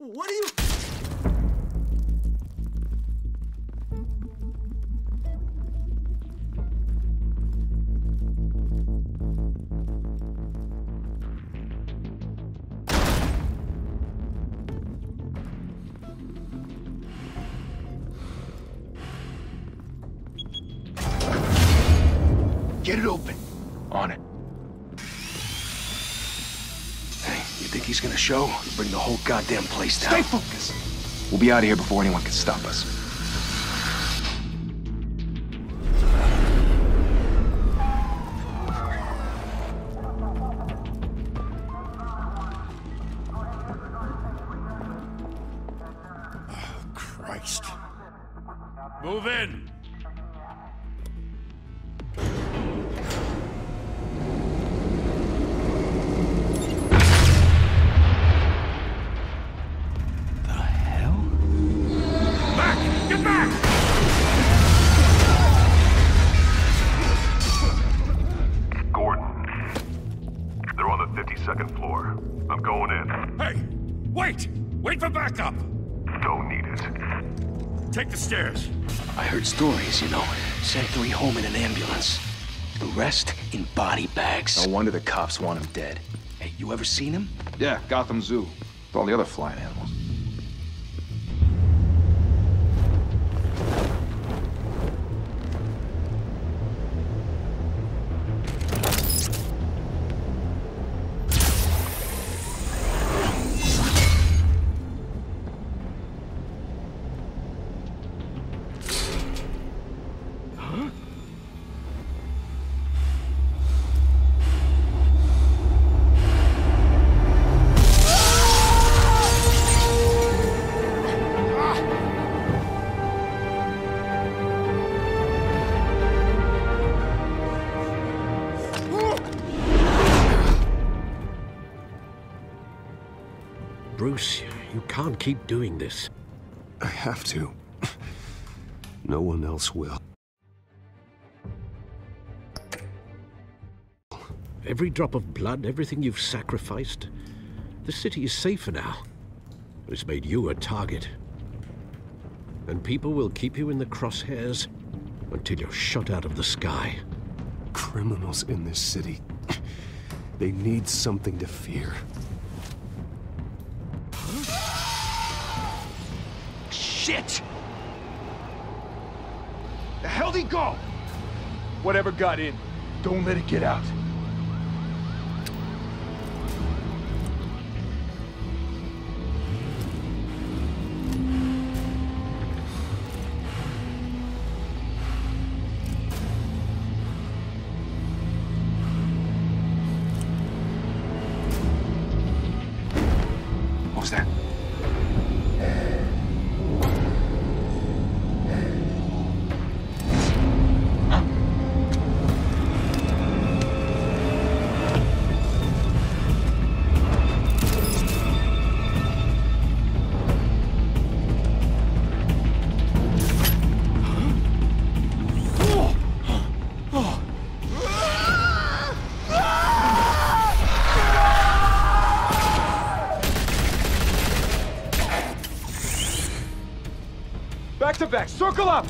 what are you... think he's gonna show? Bring the whole goddamn place down. Stay focused. We'll be out of here before anyone can stop us. Three home in an ambulance. The rest in body bags. No wonder the cops want him dead. Hey, you ever seen him? Yeah, Gotham Zoo. With all the other flying animals. Keep doing this. I have to. No one else will. Every drop of blood, everything you've sacrificed. The city is safer now. It's made you a target. And people will keep you in the crosshairs until you're shot out of the sky. Criminals in this city. They need something to fear. Shit! The hell'd he go? Whatever got in, don't let it get out. Octavex, circle up!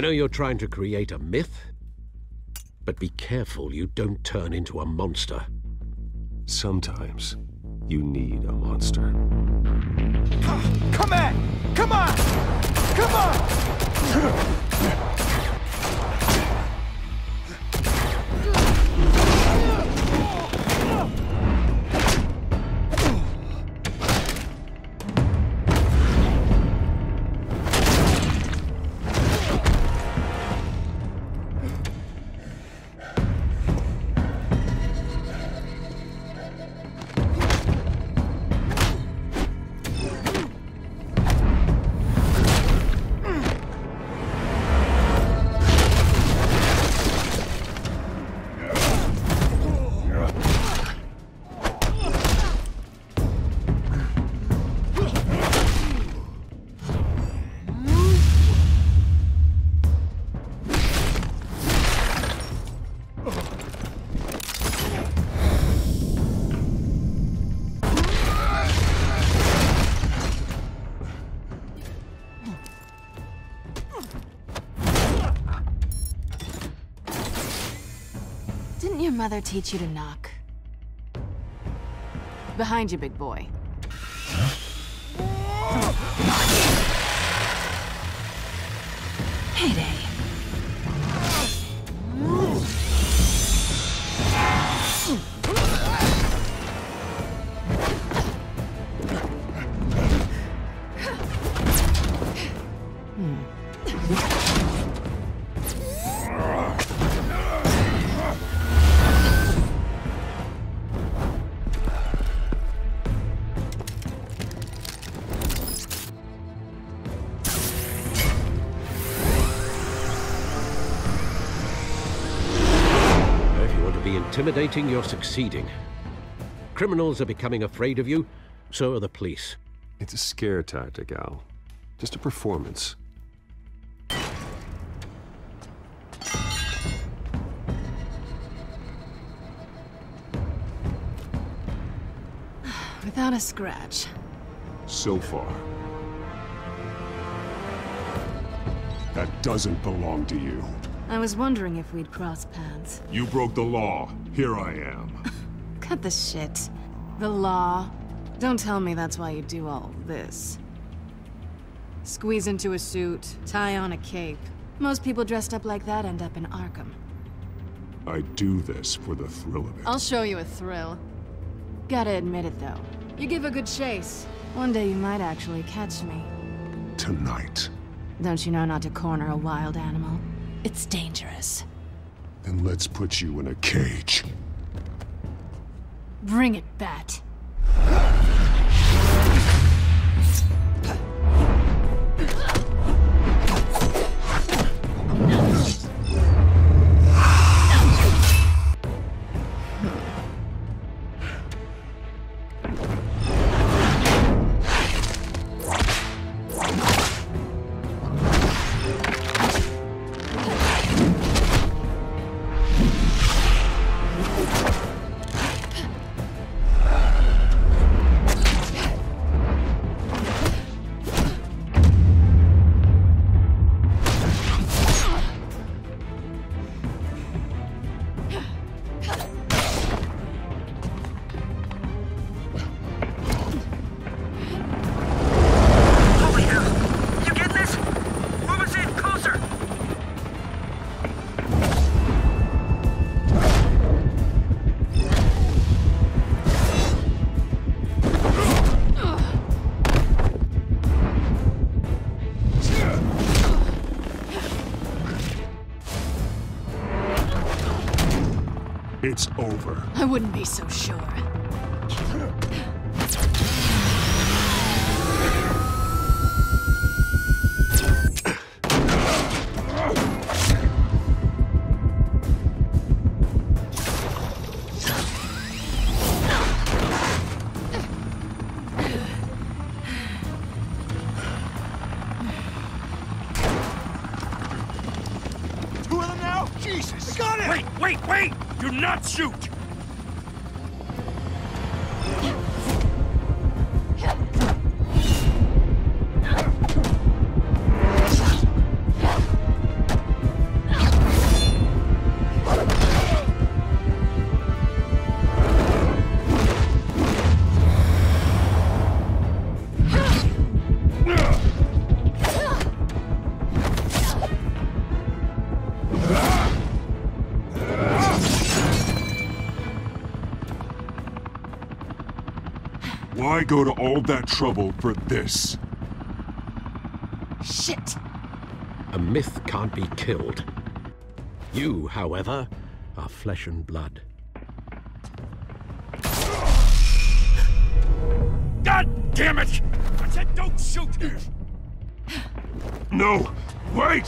I know you're trying to create a myth, but be careful you don't turn into a monster. Sometimes you need a monster. Come at! Come on! Come on! Mother teach you to knock? Behind you, big boy. Intimidating, you're succeeding. Criminals are becoming afraid of you, so are the police. It's a scare tactic, Al. Just a performance. Without a scratch. So far. That doesn't belong to you. I was wondering if we'd cross paths. You broke the law. Here I am. Cut the shit. The law. Don't tell me that's why you do all this. Squeeze into a suit, tie on a cape. Most people dressed up like that end up in Arkham. I do this for the thrill of it. I'll show you a thrill. Gotta admit it, though. You give a good chase. One day you might actually catch me. Tonight. Don't you know not to corner a wild animal? It's dangerous. Then let's put you in a cage. Bring it, Bat. It's over. I wouldn't be so sure. Two of them now? Jesus! Got it! Wait, wait, wait! Do not shoot! Why go to all that trouble for this? Shit! A myth can't be killed. You, however, are flesh and blood. God damn it! I said don't shoot! No! Wait!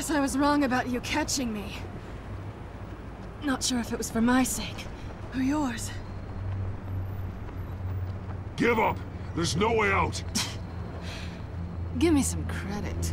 Guess I was wrong about you catching me. Not sure if it was for my sake or yours. Give up! There's no way out! Give me some credit.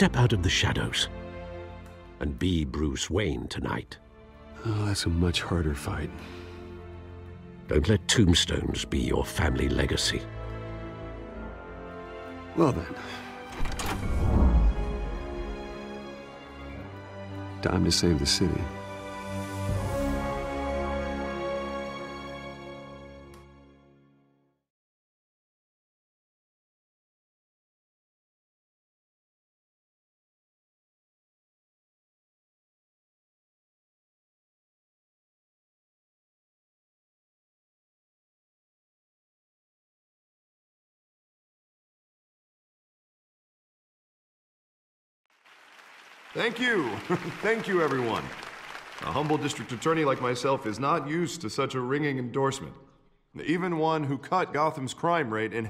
Step out of the shadows and be Bruce Wayne tonight. Oh, that's a much harder fight. Don't let tombstones be your family legacy. Well then. Time to save the city. Thank you. Thank you, everyone. A humble district attorney like myself is not used to such a ringing endorsement. Even one who cut Gotham's crime rate in